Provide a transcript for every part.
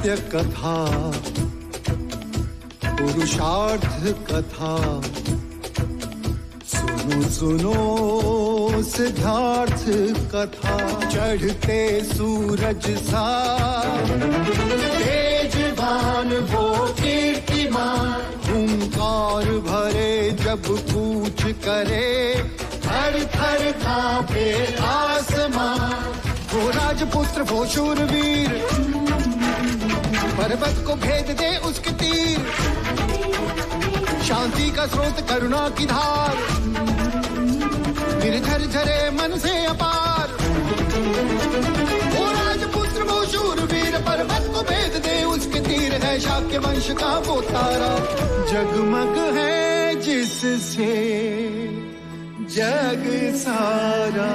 सत्य कथा पुरुषार्थ कथा। सुनो सुनो, सिद्धार्थ कथा। चढ़ते सूरज सा। तेजवान वो कीर्तिमान, हुंकार भरे जब पूछ करे। थर थर कांपे आसमान, वो राजपुत्र, वो शूरवीर पर्वत को भेद दे उसके तीर। शांति का स्रोत करुणा की धार। निर्झर झरे मन से अपार। राजपुत्र वो शूरवीर पर्वत को भेद दे उसके तीर है शाक्य वंश का वो तारा। जगमग है जिससे जग सारा।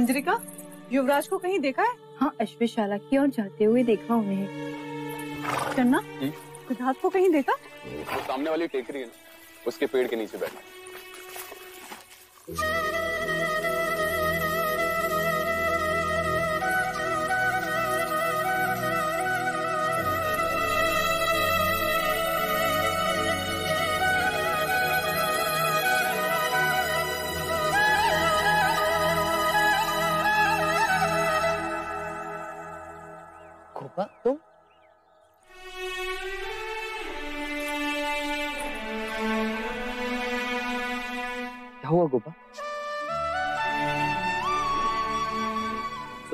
मंजरिका युवराज को कहीं देखा है? हाँ अश्वशाला की ओर जाते हुए देखा उन्हें चन्ना सिद्धार्थ को कहीं देखा? वो सामने वाली टेकरी है ना उसके पेड़ के नीचे बैठा।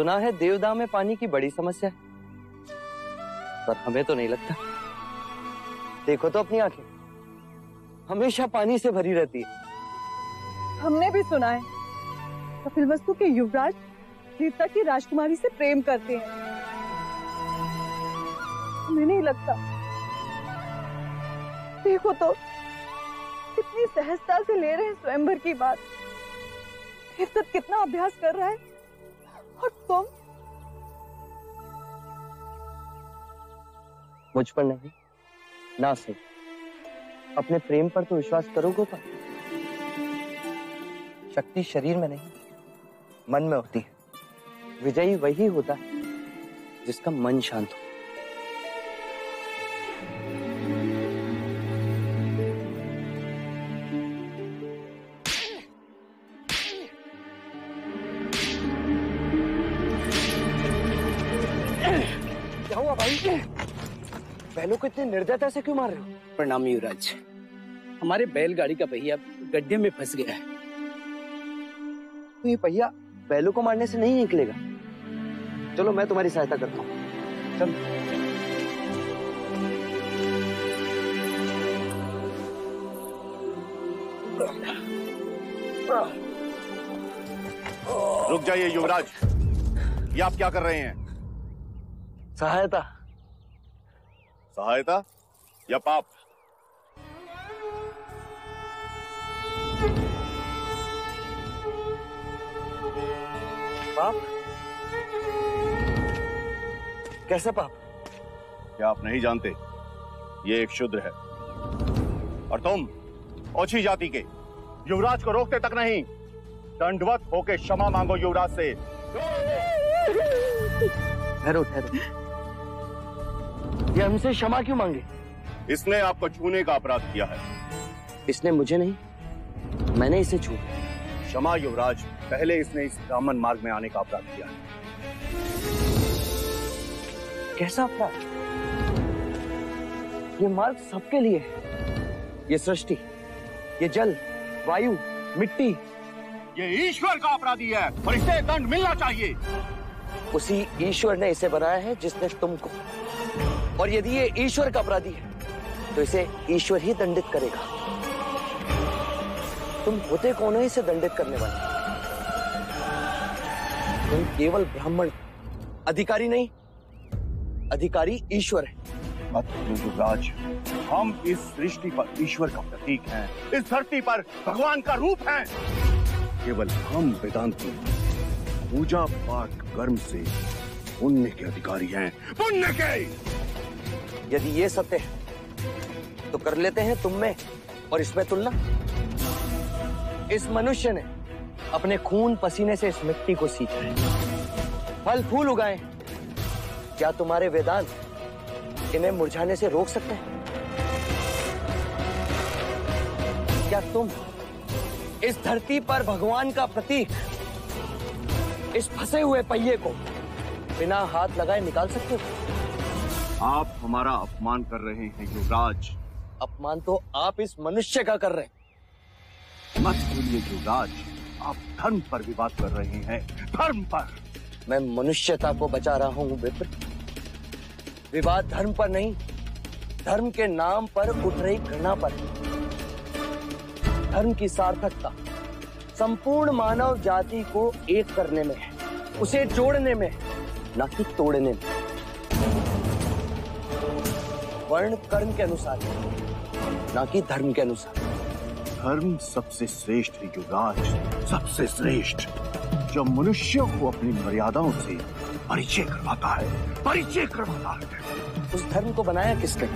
सुना है देवदा में पानी की बड़ी समस्या है। पर हमें तो नहीं लगता। देखो तो अपनी आँखें। हमेशा पानी से भरी रहती है। हमने भी सुना है। कपिल वस्तु के युवराज सीता की राजकुमारी से प्रेम करते हैं। हमें नहीं लगता। देखो तो कितनी सहजता से ले रहे हैं स्वयंवर की बात। कितना अभ्यास कर रहा है। और तुम मुझ पर नहीं, ना सही अपने प्रेम पर तो विश्वास करो पर शक्ति शरीर में नहीं, मन में होती है। विजयी वही होता है, जिसका मन शांत हो। निर्दयता से क्यों मार रहे हो? प्रणाम युवराज। हमारे बैलगाड़ी का पहिया गड्ढे में फंस गया है। तो ये पहिया बैलों को मारने से नहीं निकलेगा। चलो मैं तुम्हारी सहायता करता हूँ। चल। रुक जाइए युवराज। ये आप क्या कर रहे हैं? सहायता। सहायता या पाप? पाप? कैसे पाप? क्या आप नहीं जानते? ये एक शुद्र है। और तुम ओछी जाति के युवराज को रोकते तक नहीं। दंडवत होके क्षमा मांगो युवराज से। ठहरो ठहरो। ये हमसे क्षमा क्यों मांगे? इसने आपको छूने का अपराध किया है। इसने मुझे नहीं मैंने इसे छू क्षमा युवराज पहले इसने इस ब्राह्मण मार्ग में आने का अपराध किया है। कैसा अपराध? ये मार्ग सबके लिए है। ये सृष्टि ये जल वायु मिट्टी। ये ईश्वर का अपराधी है और इसे दंड मिलना चाहिए। उसी ईश्वर ने इसे बनाया है जिसने तुमको और यदि ये ईश्वर का अपराधी है तो इसे ईश्वर ही दंडित करेगा। तुम होते कौन हो इसे दंडित करने वाले? तुम केवल ब्राह्मण, अधिकारी नहीं, अधिकारी ईश्वर है। युवराज हम इस सृष्टि पर ईश्वर का प्रतीक हैं, इस धरती पर भगवान का रूप हैं। केवल हम वेदांती पूजा पाठ कर्म से पुण्य के अधिकारी हैं, पुण्य के! यदि ये सत्य है तो कर लेते हैं तुम में और इसमें तुलना। इस मनुष्य ने अपने खून पसीने से इस मिट्टी को सींचा है। फल, फूल उगाए। क्या तुम्हारे वेदांत इन्हें मुरझाने से रोक सकते हैं? क्या तुम इस धरती पर भगवान का प्रतीक, इस फंसे हुए पहिए को बिना हाथ लगाए निकाल सकते हो? आप हमारा अपमान कर रहे हैं युवराज। अपमान तो आप इस मनुष्य का कर रहे हैं। मत भूलिए युवराज। आप धर्म पर विवाद कर रहे हैं धर्म पर। मैं मनुष्यता को बचा रहा हूँ विप्र। विवाद धर्म पर नहीं धर्म के नाम पर उठ रही घृणा पर। धर्म की सार्थकता संपूर्ण मानव जाति को एक करने में है उसे जोड़ने में न कि तोड़ने में। वर्ण कर्म के अनुसार न कि धर्म के अनुसार। धर्म सबसे श्रेष्ठ है युवराज सबसे श्रेष्ठ जो मनुष्य को अपनी मर्यादाओं से परिचय करवाता है परिचय करवाता है। उस धर्म को बनाया किसने?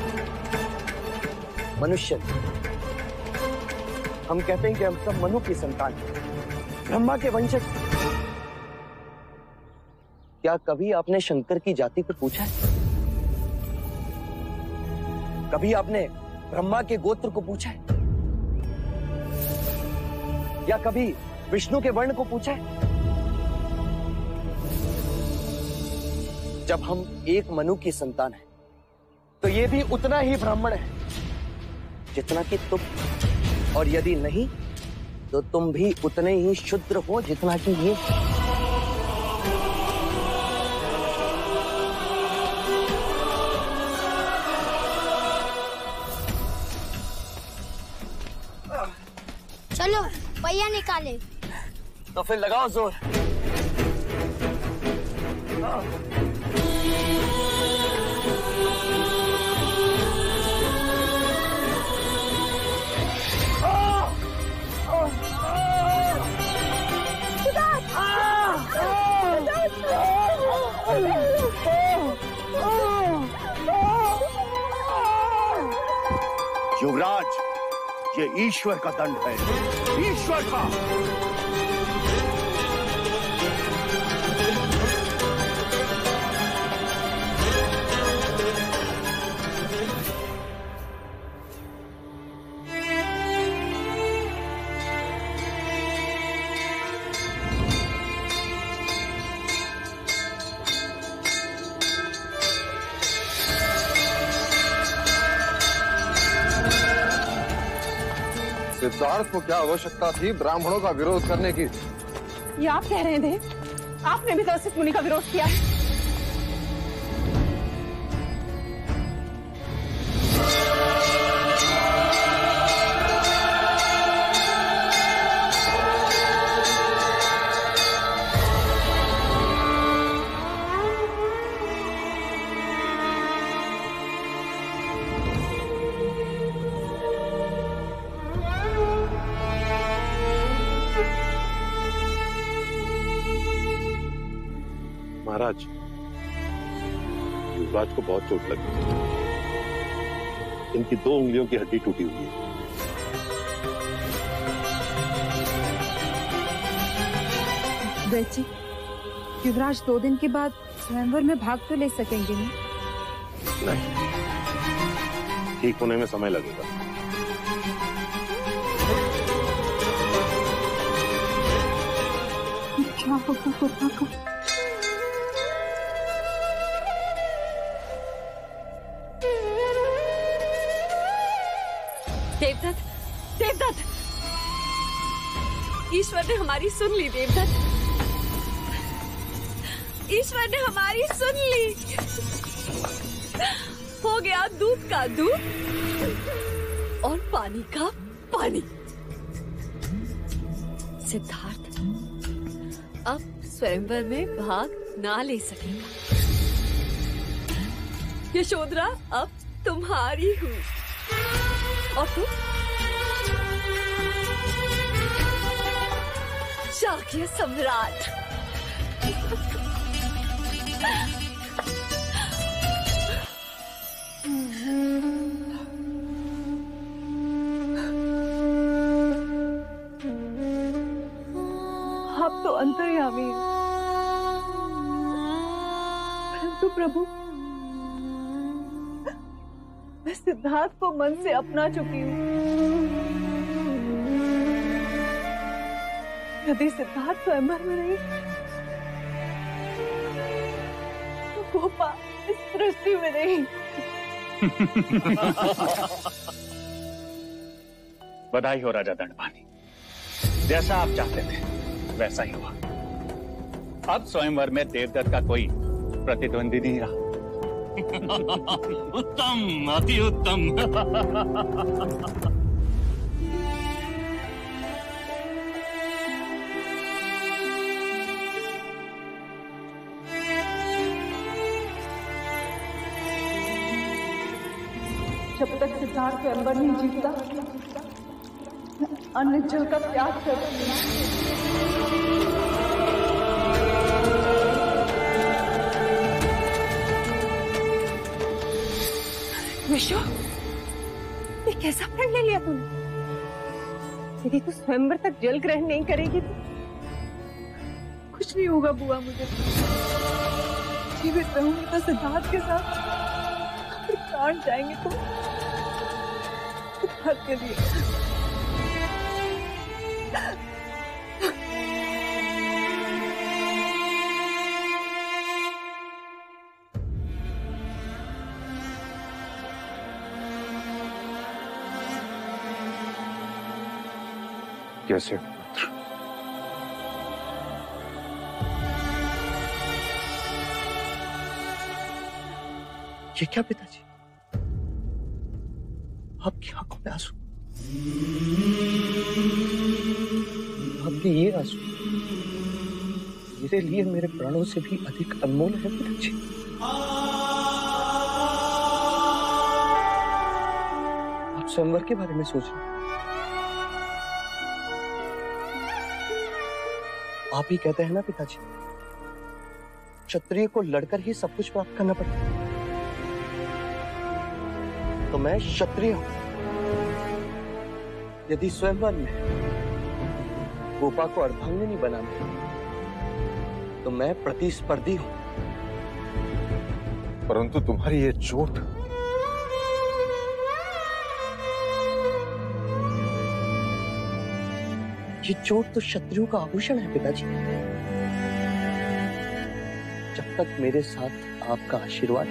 मनुष्य हम कहते हैं कि हम सब मनु की संतान हैं, ब्रह्मा के वंशज। क्या कभी आपने शंकर की जाति पर पूछा है? कभी आपने ब्रह्मा के गोत्र को पूछा है? या कभी विष्णु के वर्ण को पूछा है? जब हम एक मनु की संतान है तो ये भी उतना ही ब्राह्मण है, जितना कि तुम। और यदि नहीं तो तुम भी उतने ही शुद्र हो जितना कि ये। निकाले। तो फिर लगाओ ज़ोर। युवराज ये ईश्वर का दंड है। ईश्वर का। सिद्धार्थ को क्या आवश्यकता थी ब्राह्मणों का विरोध करने की? ये आप कह रहे थे आपने भी तो मुनि का विरोध किया। है युवराज को बहुत चोट लगी। इनकी दो उंगलियों की हड्डी टूटी हुई है। जी युवराज दो दिन के बाद स्वयंवर में भाग तो ले सकेंगे नहीं नहीं। ठीक होने में समय लगेगा। क्या होगा? हमारी सुन ली, देवदत्त। ईश्वर ने हमारी सुन ली। हो गया दूध का दूध और पानी का पानी। सिद्धार्थ अब स्वयंवर में भाग ना ले सकेगा। यशोधरा, अब तुम्हारी हूँ। और तू शाक्य सम्राट। आप तो अंतर्यामी परंतु प्रभु, मैं सिद्धार्थ को मन से अपना चुकी हूँ। यदि सिद्धार्थ स्वयंवर में नहीं तो गोपा इस सृष्टि में नहीं बधाई हो राजा दंडपानी जैसा आप चाहते थे वैसा ही हुआ। अब स्वयंवर में देवदत्त का कोई प्रतिद्वंदी नहीं रहा। उत्तम अति उत्तम। तक सिद्धार्थ स्वयंवर नहीं जीतता। अन्य जल का त्याग कर ये कैसा प्रण ले लिया तूने? यदि तू स्वयंवर तक जल ग्रहण नहीं करेगी तो। कुछ नहीं होगा बुआ मुझे। जीवित रहूँगी तो सिद्धार्थ के साथ। प्राण जाएँगे तो सिद्धार्थ के लिए कैसे ये क्या पिताजी? आपकी आँखों में ये मेरे लिए मेरे प्राणों से भी अधिक अनमोल है पिताजी आप स्वयंवर के बारे में सोच। रहे आप ही कहते हैं ना पिताजी, क्षत्रिय को लड़कर ही सब कुछ प्राप्त करना पड़ता है। तो मैं क्षत्रिय हूँ। यदि स्वयंवर में गोपा को अर्धांगिनी बनाना तो मैं प्रतिस्पर्धी हूँ। परंतु तुम्हारी ये चोट ये चोट तो शत्रुओं का आभूषण है पिताजी। जब तक मेरे साथ आपका आशीर्वाद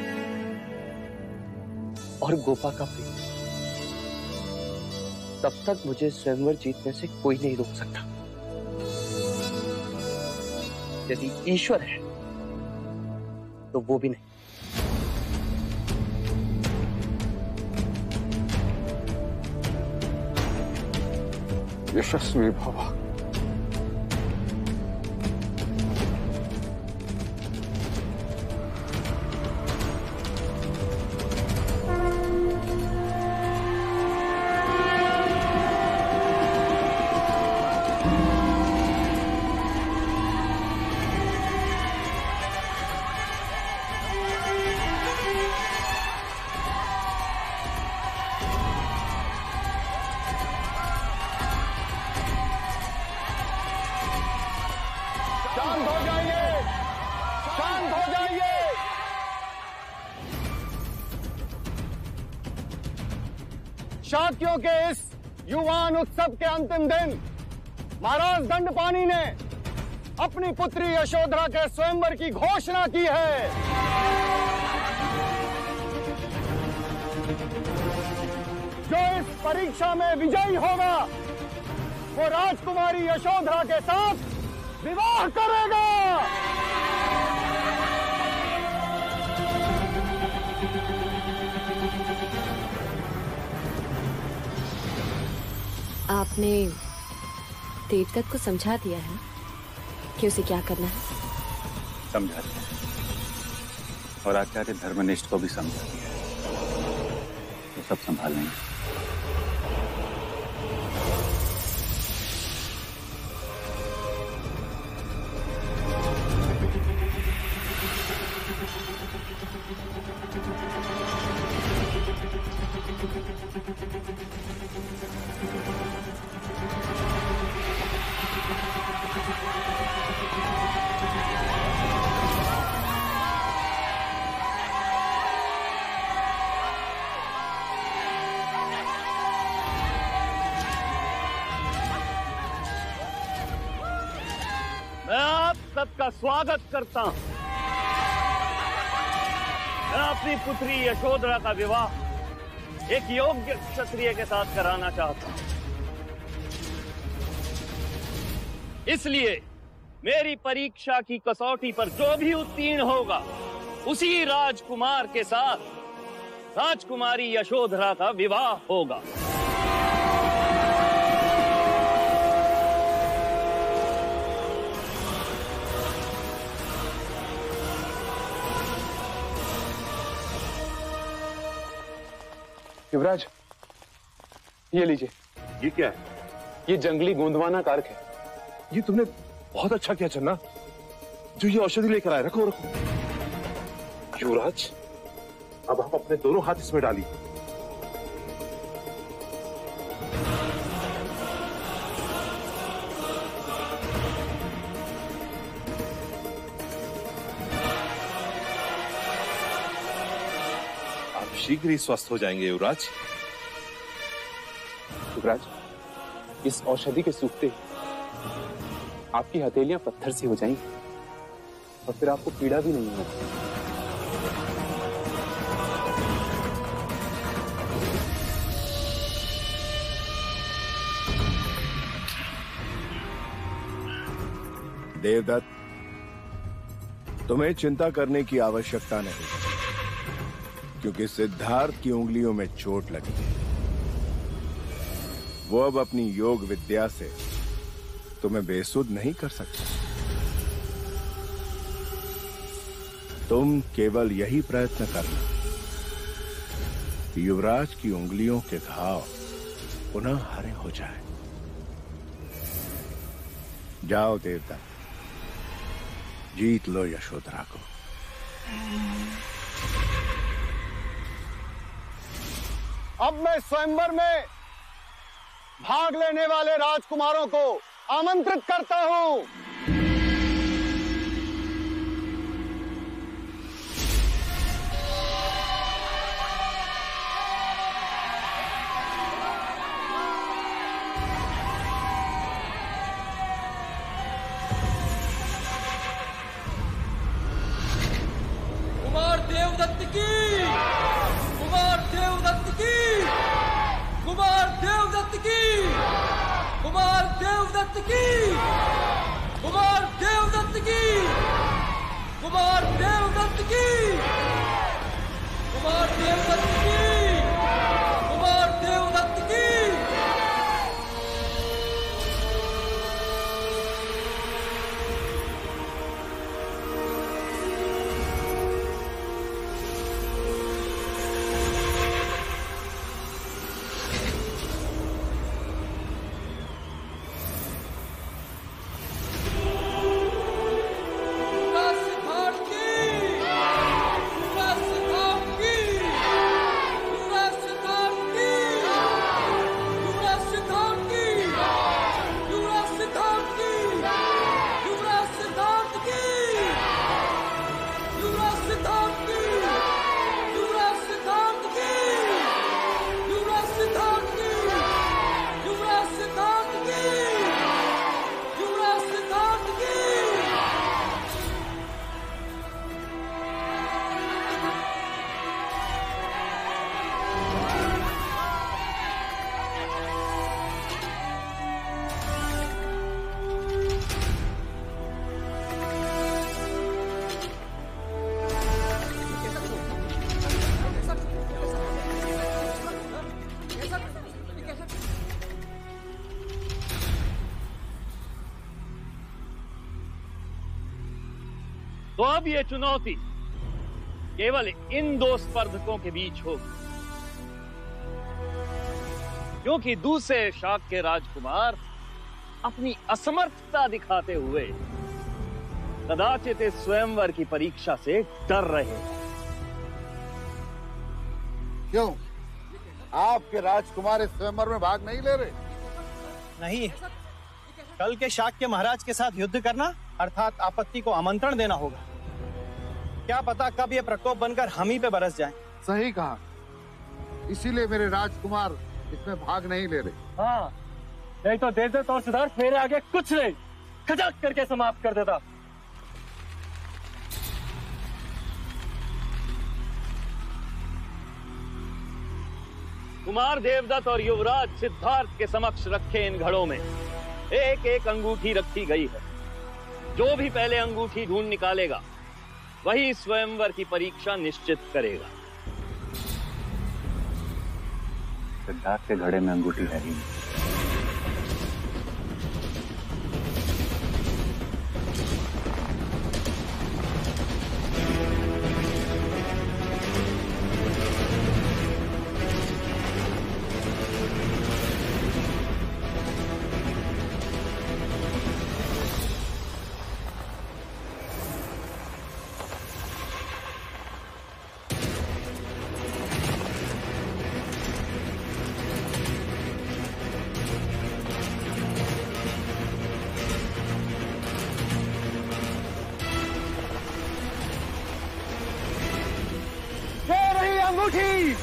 और गोपा का प्रेम। तब तक मुझे स्वयंवर जीतने से कोई नहीं रोक सकता। यदि ईश्वर है तो वो भी नहीं। यशस्वी भवा। अंतिम दिन, महाराज दंडपानी ने अपनी पुत्री यशोधरा के स्वयंवर की घोषणा की है। जो इस परीक्षा में विजयी होगा, वो राजकुमारी यशोधरा के साथ विवाह करेगा। आपने देवदत्त को समझा दिया है कि उसे क्या करना है? समझा दिया और आचार्य धर्मनिष्ठ को भी समझा दिया तो सब संभाल लेंगे। स्वागत करता हूँ। मैं अपनी पुत्री यशोधरा का विवाह एक योग्य क्षत्रिय के साथ कराना चाहता हूँ। इसलिए मेरी परीक्षा की कसौटी पर जो भी उत्तीर्ण होगा, उसी राजकुमार के साथ राजकुमारी यशोधरा का विवाह होगा। युवराज ये लीजिए। ये क्या? है ये जंगली गोंदवाना कारक है। ये तुमने बहुत अच्छा किया चन्ना। जो ये औषधि लेकर आए रखो रखो। युवराज अब हम अपने दोनों हाथ इसमें डालिए। शीघ्र ही स्वस्थ हो जाएँगे युवराज। युवराज इस औषधि के सूखते आपकी हथेलियाँ पत्थर सी हो जाएँगी और फिर आपको पीड़ा भी नहीं होगी। देवदत्त तुम्हें चिंता करने की आवश्यकता नहीं। क्योंकि सिद्धार्थ की उंगलियों में चोट लगी वो अब अपनी योग विद्या से तुम्हें बेसुध नहीं कर सकता। तुम केवल यही प्रयत्न करना। युवराज की उंगलियों के घाव पुनः हरे हो जाए। जाओ देवता, जीत लो यशोधरा को। अब मैं स्वयंवर में भाग लेने वाले राजकुमारों को आमंत्रित करता हूँ। अब ये चुनौती केवल इन दो स्पर्धकों के बीच होगी। क्योंकि दूसरे शाख के राजकुमार अपनी असमर्थता दिखाते हुए कदाचित इस स्वयंवर की परीक्षा से डर रहे क्यों? आपके राजकुमार इस स्वयंवर में भाग नहीं ले रहे। नहीं कल के शाक के महाराज के साथ युद्ध करना अर्थात आपत्ति को आमंत्रण देना होगा। क्या पता कब ये प्रकोप बनकर हम ही पे बरस जाए? सही कहा। इसीलिए मेरे राजकुमार इसमें भाग नहीं ले रहे। हाँ नहीं तो देश देश और तो सिद्धार्थ मेरे आगे कुछ नहीं। खजक करके समाप्त कर देता। कुमार देवदत्त और युवराज सिद्धार्थ के समक्ष रखे इन घड़ों में। एक एक अंगूठी रखी गई है। जो भी पहले अंगूठी ढूंढ निकालेगा वही स्वयंवर की परीक्षा निश्चित करेगा। सिद्धार्थ के घड़े में अंगूठी है ही नहीं। अंगूठी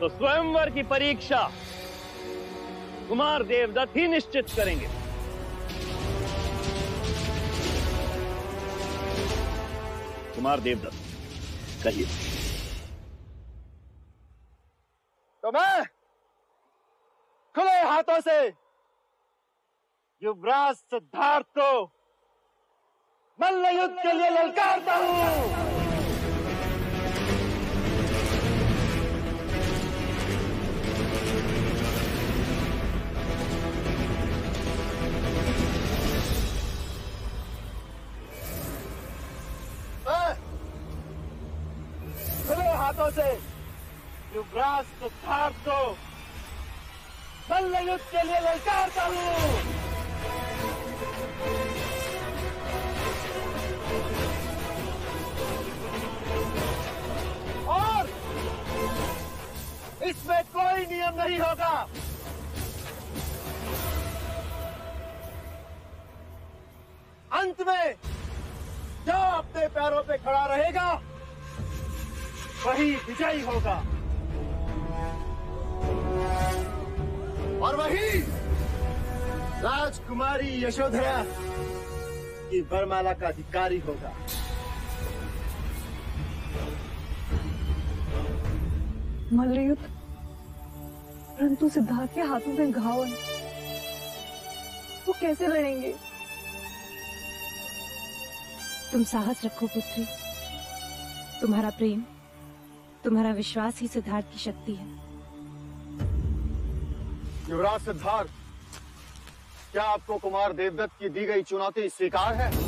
तो स्वयंवर की परीक्षा कुमार देवदत्त ही निश्चित करेंगे। कुमार देवदत्त कहिए तो मैं खुले हाथों से युवराज सिद्धार्थ को मल्ल युद्ध के लिए ललकारता हूँ। खुले हाथों से युवराज सिद्धार्थ को मल्ल युद्ध के लिए ललकारता हूँ। इसमें कोई नियम नहीं होगा। अंत में जो अपने पैरों पे खड़ा रहेगा, वही विजयी होगा। और वही राजकुमारी यशोधरा की वरमाला का अधिकारी होगा। मल्लयुद्ध परंतु सिद्धार्थ के हाथों में घाव है वो कैसे लड़ेंगे? तुम साहस रखो पुत्री। तुम्हारा प्रेम, तुम्हारा विश्वास ही सिद्धार्थ की शक्ति है। युवराज सिद्धार्थ, क्या आपको कुमार देवदत्त की दी गई चुनौती स्वीकार है?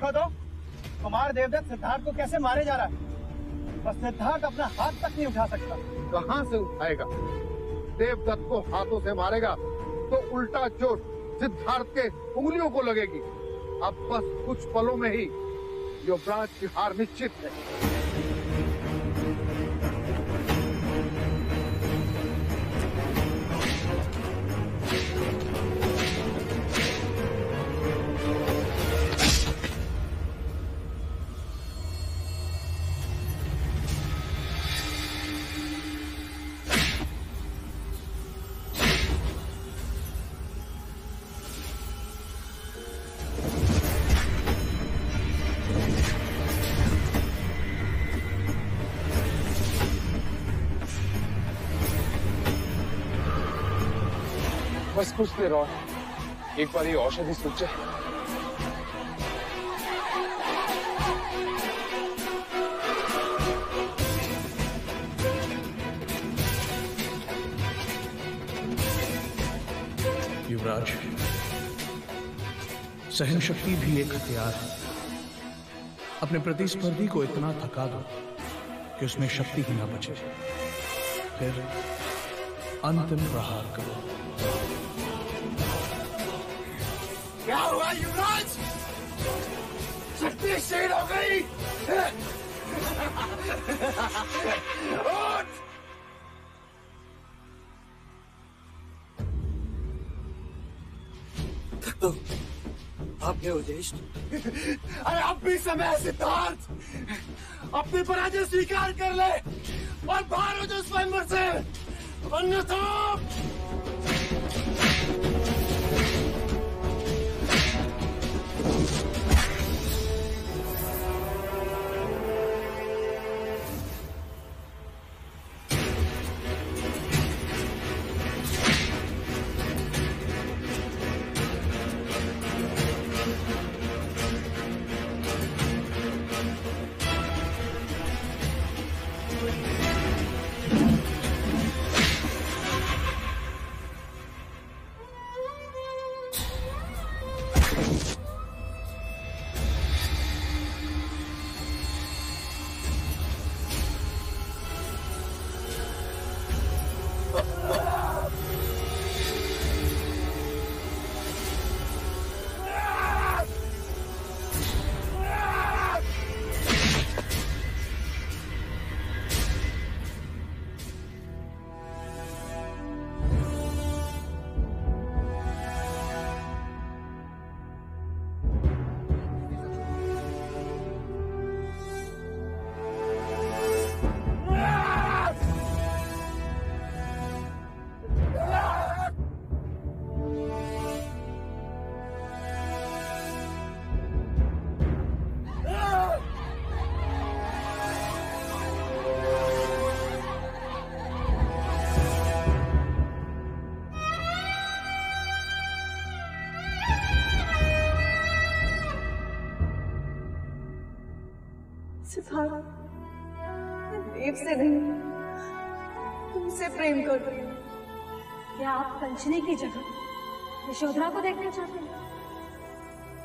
देखो तो कुमार देवदत्त सिद्धार्थ को कैसे मारे जा रहा है? बस सिद्धार्थ अपना हाथ तक नहीं उठा सकता। कहाँ से उठाएगा? देवदत्त को हाथों से मारेगा तो उल्टा चोट सिद्धार्थ के उंगलियों को लगेगी। अब बस कुछ पलों में ही युवराज की हार निश्चित है। कुछ देर एक बार ये औषधि सूख जाए युवराज सहन शक्ति भी एक हथियार है। अपने प्रतिस्पर्धी को इतना थका दो कि उसमें शक्ति ही ना बचे। फिर अंतिम प्रहार करो। क्या हुआ युवराज हो गई उठ! तो आप हो ज्येष्ठ? अरे अब भी समय सिद्धार्थ। अपनी पराजय स्वीकार कर ले और बाहर हो जाओ स्वयंवर से। अन्यथा कंचने की जगह। यशोधरा को देखना चाहते हैं।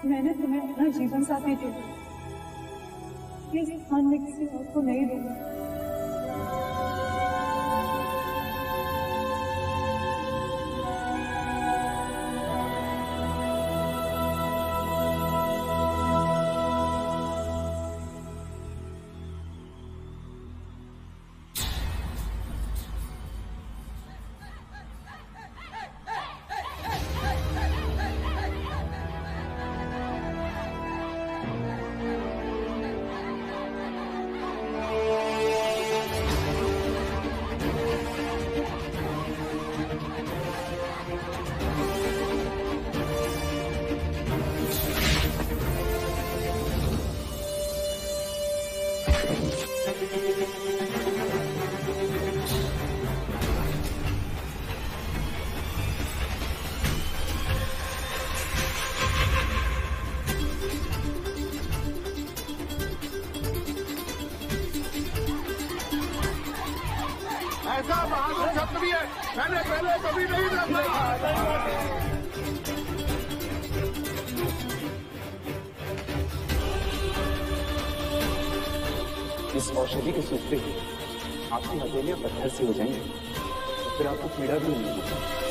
मैंने तुम्हें अपना जीवन साथी दे दिया। स्थान किसी और को नहीं दूँगा। फिर आपको पीड़ा भी नहीं होगी।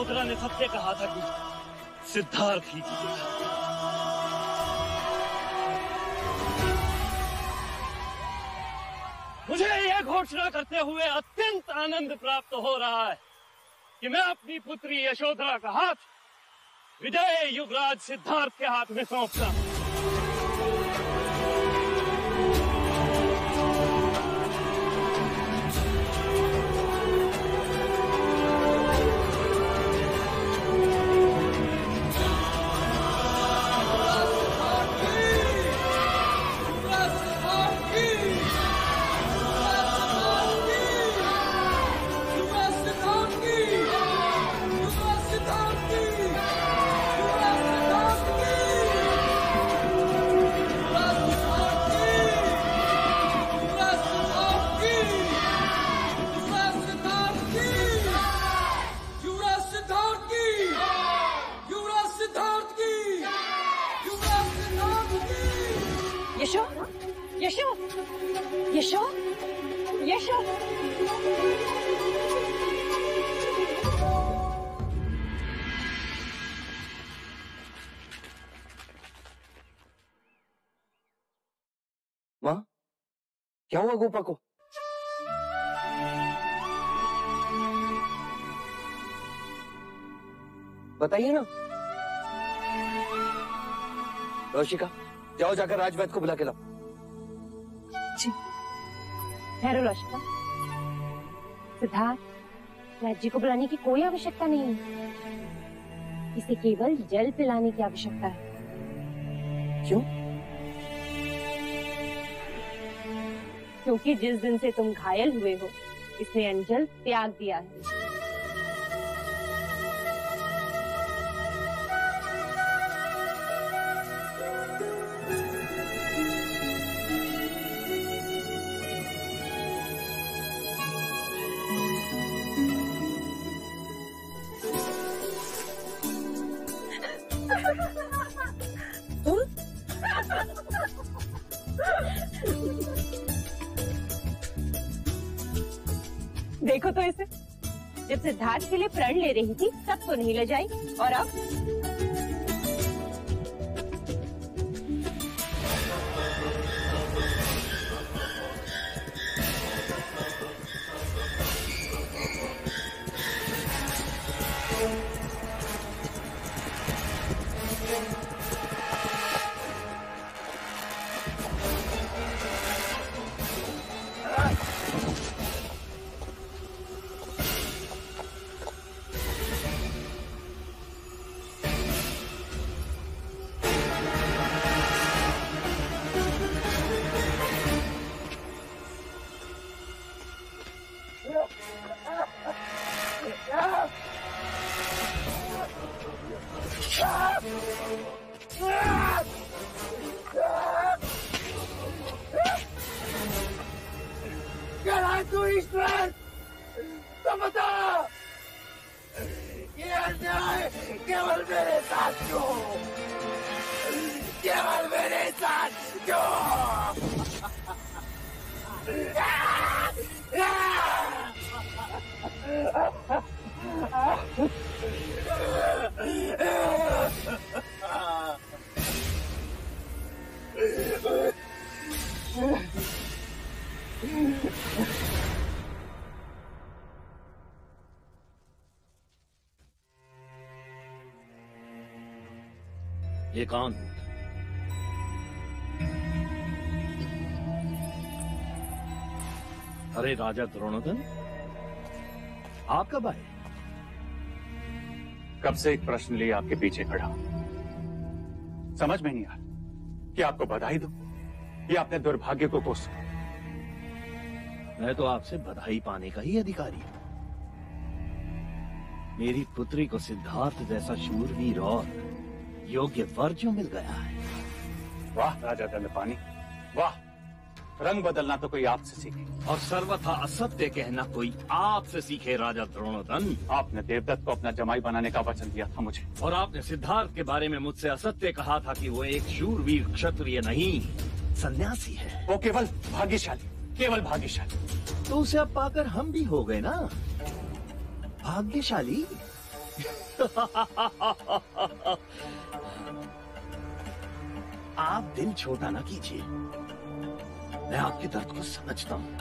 यशोधरा ने सबसे कहा था कि सिद्धार्थ ही जीतेगा मुझे यह घोषणा करते हुए अत्यंत आनंद प्राप्त हो रहा है कि मैं अपनी पुत्री यशोधरा का हाथ विजय युवराज सिद्धार्थ के हाथ में सौंपता हूँ। क्या गोपा को। बताइए ना। रोशिका जाओ जाकर राजवैद को बुला के लाओ। जी। ठहरो रोशिका। सिद्धार्थ राज्य को बुलाने की कोई आवश्यकता नहीं है। इसे केवल जल पिलाने की आवश्यकता है। क्यों? क्योंकि जिस दिन से तुम घायल हुए हो इसने अंजल त्याग दिया है। सिद्धार्थ के लिए प्रण ले रही थी तब तो नहीं ले जाई और अब? कौन। अरे राजा द्रोणोदन आप कब आए? कब से एक प्रश्न लिए आपके पीछे खड़ा? हूँ। समझ में नहीं आ रहा। कि आपको बधाई दो? या अपने दुर्भाग्य को कोसो मैं तो आपसे बधाई पाने का ही अधिकारी हूँ। मेरी पुत्री को सिद्धार्थ जैसा शूरवीर और योग्य वर जो मिल गया है। वाह राजा दंडपानी वाह रंग बदलना तो कोई आपसे सीखे। और सर्वथा असत्य कहना कोई आपसे सीखे राजा द्रोणोदन। आपने देवदत्त को अपना जमाई बनाने का वचन दिया था मुझे। और आपने सिद्धार्थ के बारे में मुझसे असत्य कहा था कि वो एक शूरवीर क्षत्रिय नहीं सन्यासी है। वो केवल भाग्यशाली केवल भाग्यशाली। तो उसे अब पाकर हम भी हो गए ना? भाग्यशाली? आप दिल छोटा ना कीजिए। मैं आपके दर्द को समझता हूँ।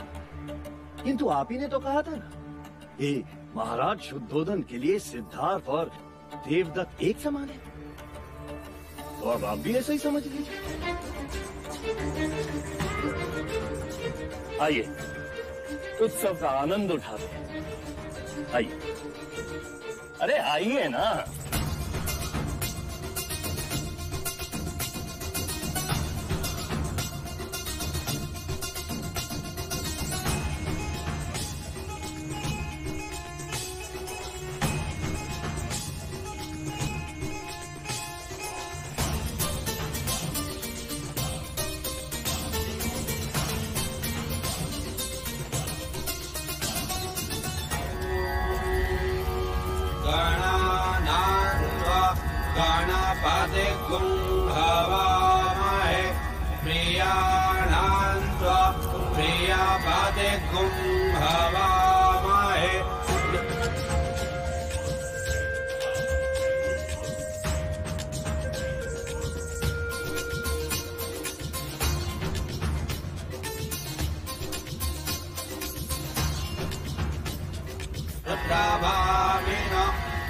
किंतु आप ही ने तो कहा था ना, ये महाराज शुद्धोधन के लिए सिद्धार्थ और देवदत्त एक समान है। तो अब आप भी ऐसा ही समझ लीजिए। आइए। उत्सव का आनंद उठाते हैं आइए अरे आइए ना गणानान्वा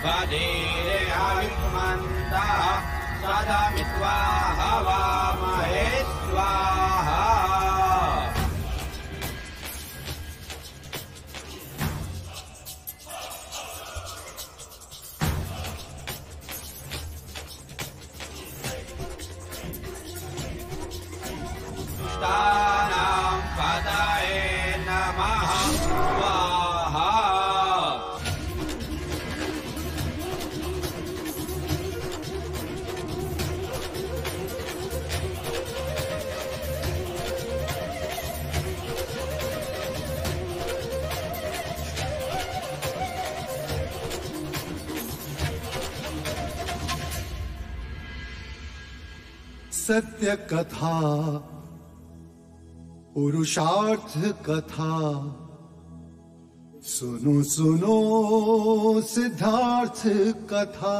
स्वधीरे हविष्मन्तः सदमित्वा हवामहे स्वाहा कथा पुरुषार्थ कथा। सुनो सुनो सिद्धार्थ कथा।